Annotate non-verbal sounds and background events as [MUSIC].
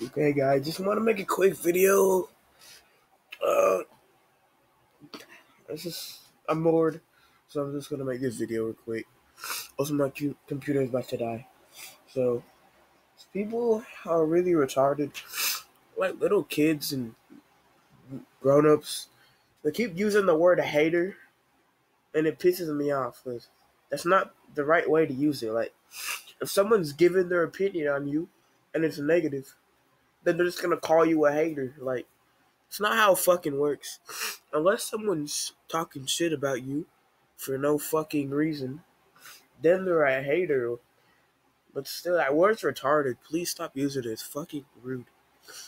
Okay, guys, just want to make a quick video. Uh, it's just I'm bored, so I'm just gonna make this video real quick. Also, my computer is about to die, so people are really retarded. Like little kids and grown-ups, they keep using the word hater, and it pisses me off because that's not the right way to use it. Like, if someone's giving their opinion on you and it's negative then they're just gonna call you a hater. Like, it's not how it fucking works. [SNIFFS] Unless someone's talking shit about you for no fucking reason, then they're a hater. But still, that word's retarded. Please stop using it. It's fucking rude.